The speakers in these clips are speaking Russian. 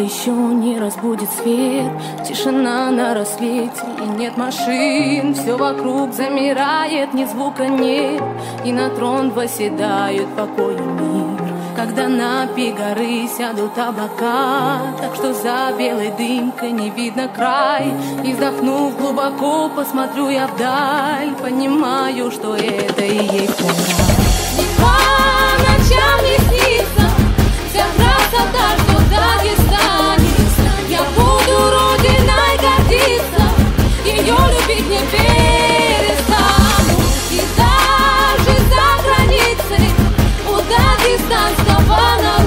еще не разбудит свет. Тишина на рассвете и нет машин. Все вокруг замирает, ни звука нет. И на трон восседают покой и мир. Когда на пик сядут облака Так что за белой дымкой не видно край. И вздохнув глубоко, посмотрю я вдаль. Понимаю, что это и есть мой рай По ночам не снится вся красота, что Дагестане. Я буду родиной гордиться Ее любить не перестану. И даже за границей У дагестанского народа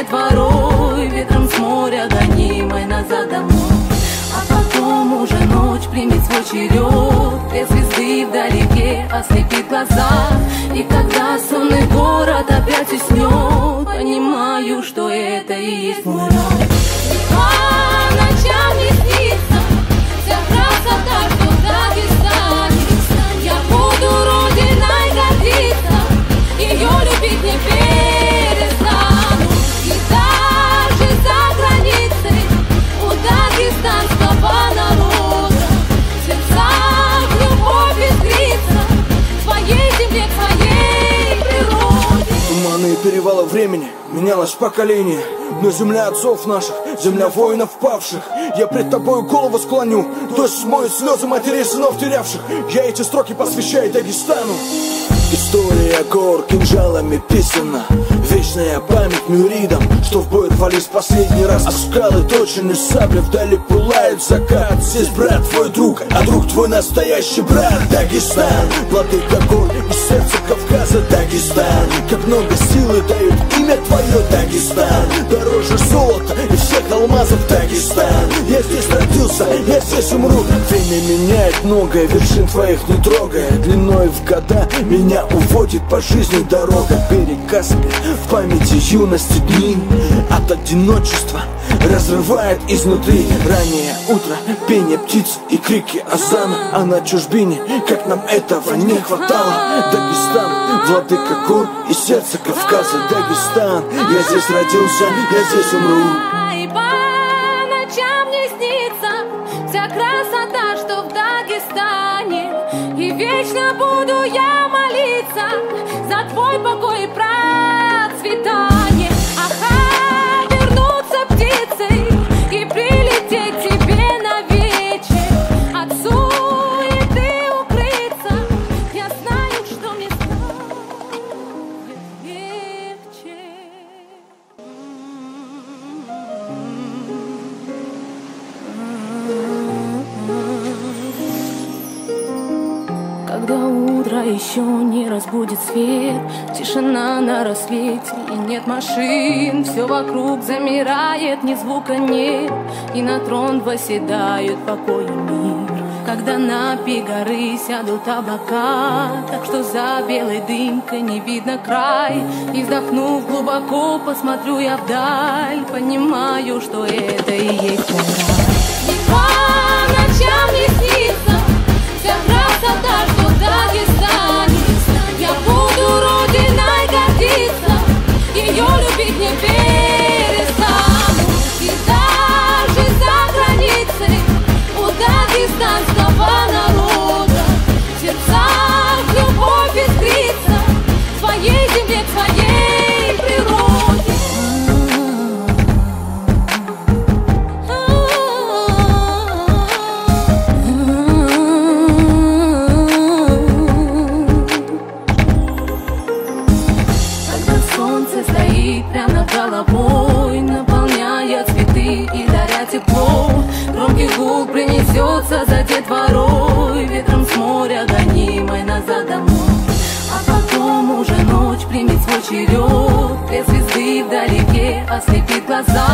детворой Ветром с моря гонимой назад домой. А потом уже ночь примет свой черед Две звезды вдалеке ослепит глаза Поколение Но земля отцов наших Земля воинов павших. Я пред тобою голову склоню Дождь смоет слезы матерей сынов терявших. Я эти строки посвящаю Дагестану. История гор кинжалами писана Вечная память мюридам Что в бой рвались последний раз. А скалы точены сабли Вдали пылает закат. Здесь брат твой друг, а друг твой настоящий брат. Дагестан, владыка гор и сердце Кавказа. Дагестан Как много силы дают имя твое. Дагестан Дороже золота и всех алмазов Дагестан. Я здесь родился, я здесь умру. Время меняет многое, вершин твоих не трогая. Длиной в года меня уводит по жизни дорога. Берег Каспия, в памяти юности дни. От одиночества разрывает изнутри. Раннее утро, пение птиц и крики азана. А на чужбине, как нам этого не хватало. Дагестан, владыка гор и сердце Кавказа. Дагестан, я здесь родился, я здесь умру. И по ночам не снится Вся красота, что в Дагестане. И вечно буду я молиться Рассвете и нет машин. Все вокруг замирает, ни звука нет. И на трон восседают покой и мир. Когда на горы сядут облака Так что за белой дымкой не видно край. И вздохнув глубоко, посмотрю я вдаль. Понимаю, что это и есть мой рай И по ночам не снится Вся красота, что в Две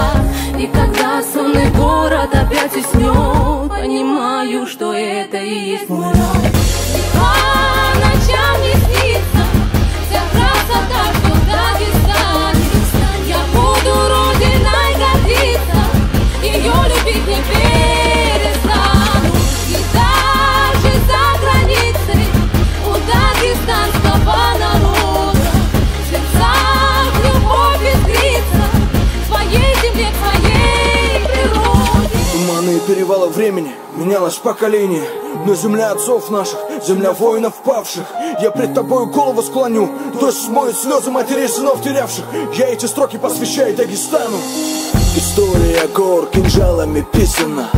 времени Менялось поколение. Но земля отцов наших Земля воинов павших. Я пред тобою голову склоню. Дождь смоет слезы матерей сынов терявших. Я эти строки посвящаю Дагестану. История гор кинжалами писана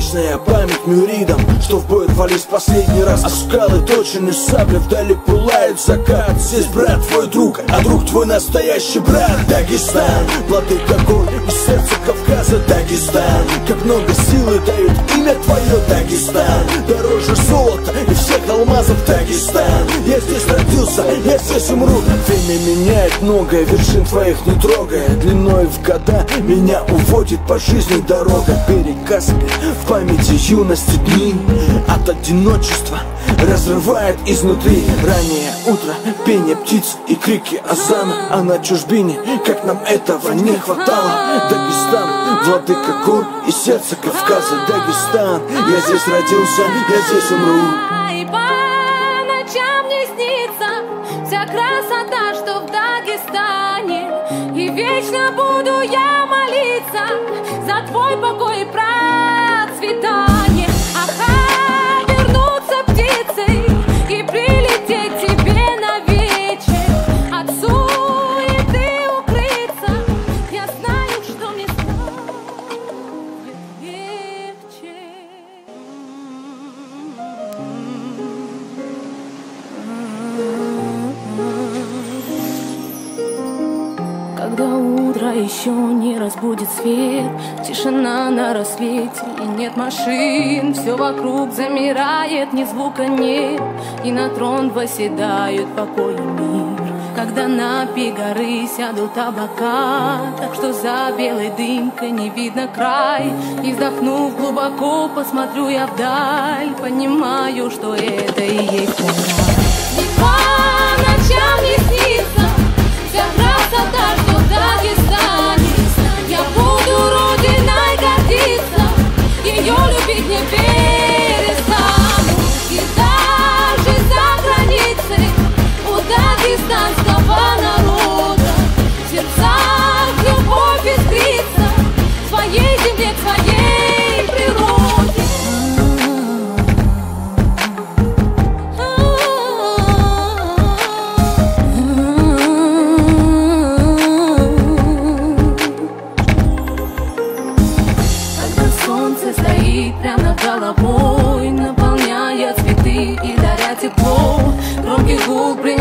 Вечная память мюридам Что в бой рвались последний раз. А скалы точены сабли Вдали пылает закат. Здесь брат твой друг, а друг твой настоящий брат. Дагестан, владыка гор и сердце Кавказа Дагестан. Как много силы дают имя твое Дагестан. Дороже золота и всех алмазов Дагестан. Я здесь родился, я здесь умру. Время меняет многое, вершин твоих не трогая. Длиной в года меня уводит по жизни дорога. Берег Каспия, в памяти юности дни. От одиночества разрывает изнутри. Раннее утро, пение птиц и крики азана. А на чужбине, как нам этого не хватало. Дагестан, владыка гор и сердце Кавказа. Дагестан, я здесь родился, я здесь умру. И по ночам не снится Вся красота, что в Дагестане. И вечно буду я молиться За твой покой и процветание еще не разбудит свет. Тишина на рассвете и нет машин. Все вокруг замирает, ни звука нет. И на трон восседают покой и мир. Когда на горы сядут облака Так что за белой дымкой не видно край. И вздохнув глубоко, посмотрю я вдаль. Понимаю, что это и есть мой рай по ночам не снится В Дагестане Я буду родиной гордиться Ее любить не перестану И даже за границей У дагестанского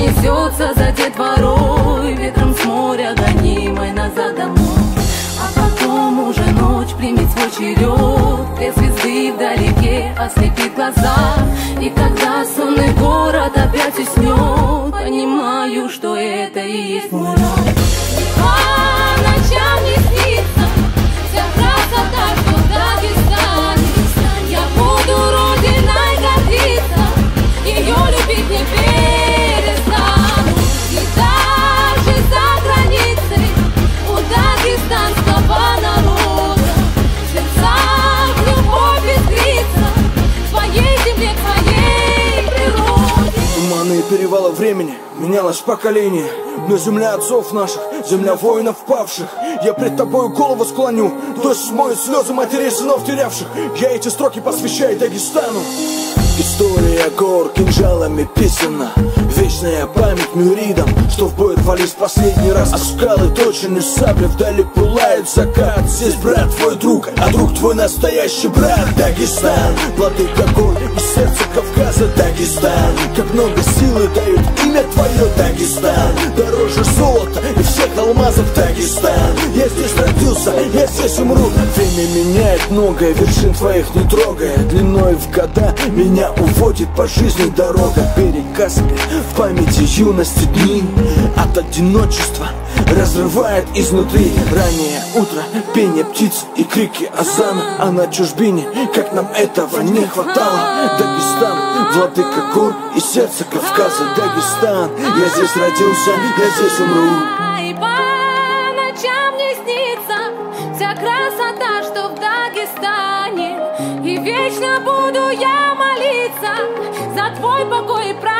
гул принесется за детворой Ветром с моря гонимой назад домой. А потом уже ночь примет свой черед Две звезды вдалеке ослепит глаза. И когда сонный город опять уснет Понимаю, что это и есть мой рай Поколение. Но земля отцов наших Земля воинов павших. Я пред тобою голову склоню. Дождь смоет слезы матерей сынов терявших. Я эти строки посвящаю Дагестану. История гор кинжалами писана Вечная память мюридам Что в бой рвались последний раз. А скалы точены сабли Вдали пылает закат. Здесь брат твой друг, а друг твой настоящий брат. Дагестан, владыка гор и сердце Кавказа Дагестан. Как много силы дают имя твое Дагестан. Дороже алмазов Дагестан. Я здесь родился, я здесь умру. Время меняет многое, вершин твоих не трогая. Длиной в года меня уводит по жизни дорога. Берег Каспия, в памяти юности дни От одиночества разрывает изнутри. Раннее утро, пение птиц и крики азана. А на чужбине, как нам этого не хватало. Дагестан, владыка гор и сердце Кавказа. Дагестан, я здесь родился, я здесь умру я молиться За твой покой и процветание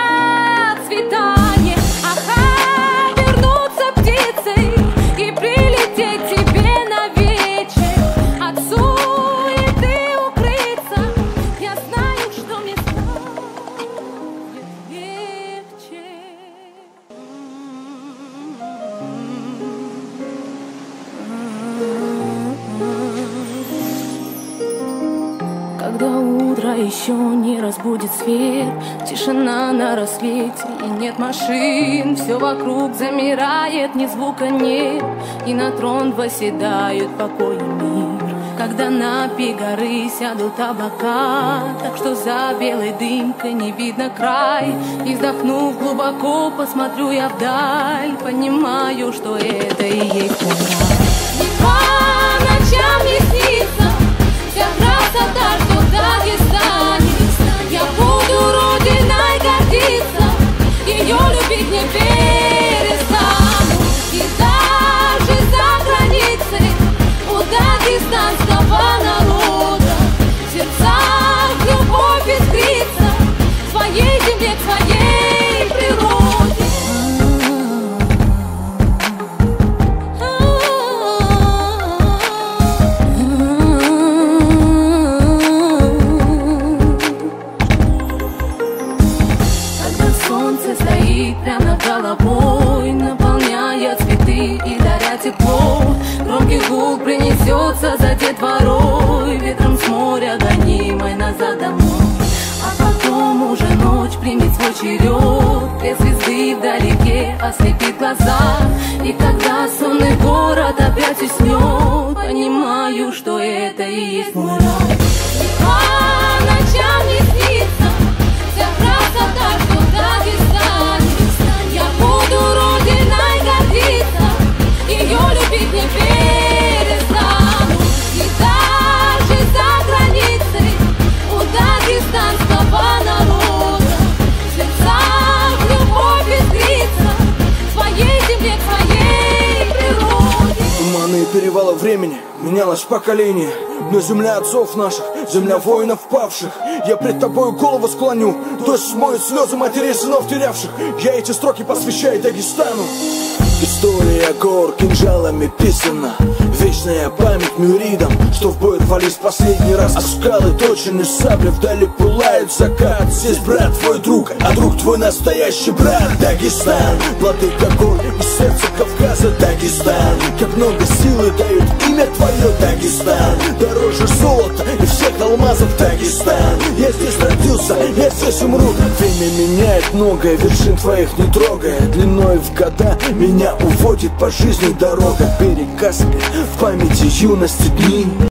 разбудит свет Тишина на рассвете и нет машин Все вокруг замирает, ни звука нет И на трон восседают покой и мир. Когда на пик горы сядут облака Так что за белой дымкой не видно край. И вздохнув глубоко, посмотрю я вдаль Понимаю, что это и есть мой рай по ночам не снится Вся красота, что в Дагестане родиной гордиться черед Две звезды вдалеке ослепит глаза. И когда сонный город опять уснет Понимаю, что это и есть мой Перевалы времени Менялось поколение. Но земля отцов наших Земля воинов павших. Я пред тобою голову склоню Дождь смоет слезы матерей сынов терявших. Я эти строки посвящаю Дагестану. История гор кинжалами писана Вечная память мюридам Что в бой рвались последний раз. А скалы точены сабли Вдали пылает закат. Здесь брат твой друг А друг твой настоящий брат. Дагестан Владыка гор и сердце Кавказа. Дагестан Как много силы дают имя твое. Дагестан Дороже золота и всех алмазов. Дагестан Я здесь родился, я здесь умру. Время меняет многое, вершин твоих не трогая. Длиной в года меня уводит по жизни дорога. Берег Каспия, в памяти юности дни